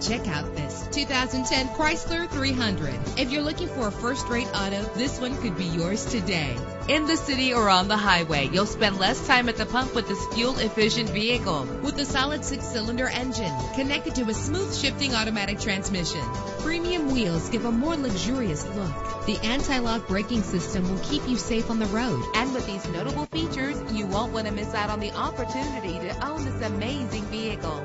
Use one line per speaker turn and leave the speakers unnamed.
Check out this 2010 Chrysler 300. If you're looking for a first-rate auto, this one could be yours today. In the city or on the highway, you'll spend less time at the pump with this fuel-efficient vehicle. With a solid six-cylinder engine connected to a smooth shifting automatic transmission, premium wheels give a more luxurious look. The anti-lock braking system will keep you safe on the road. And with these notable features, you won't want to miss out on the opportunity to own this amazing vehicle